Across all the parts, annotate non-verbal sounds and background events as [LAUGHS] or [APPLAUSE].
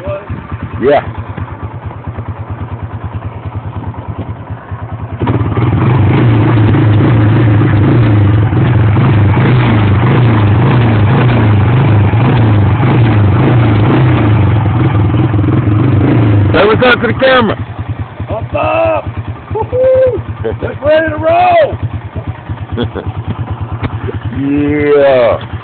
Yeah. Say what's up to the camera. Up up! Woohoo! Let's ready to roll! [LAUGHS] yeah.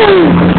Uhum.